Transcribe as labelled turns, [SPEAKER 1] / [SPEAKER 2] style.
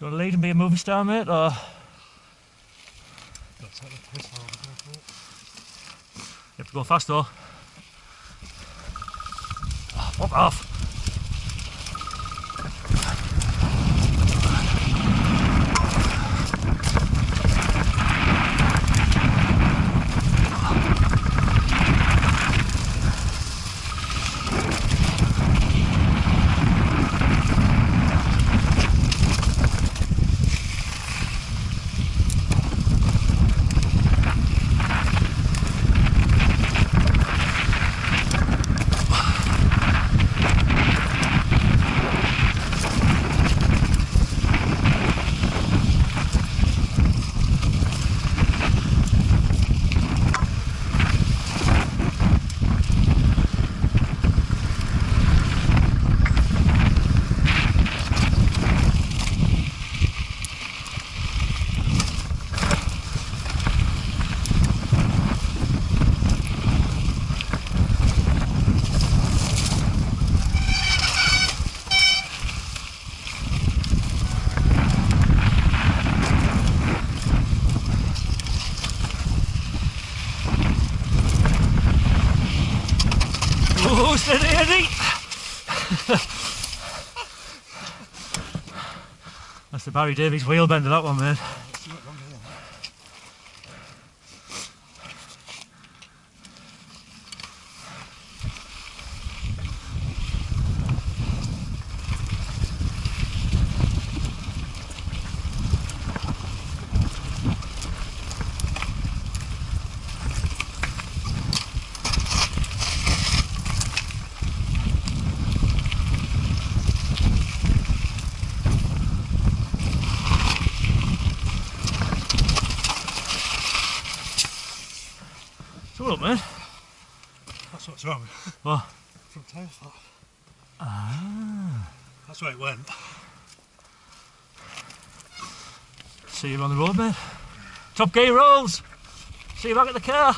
[SPEAKER 1] Do you want to lead and be a movie star, mate, or? You have to go fast though. Oh, off. Oh, steady, Eddie! That's the Barry Davies wheel bender, that one, mate. What mate?
[SPEAKER 2] That's what's wrong.
[SPEAKER 1] What?
[SPEAKER 2] Front tyre flat.
[SPEAKER 1] Ah.
[SPEAKER 2] That's where it went.
[SPEAKER 1] See you on the road, mate. Top gear rolls. See you back at the car.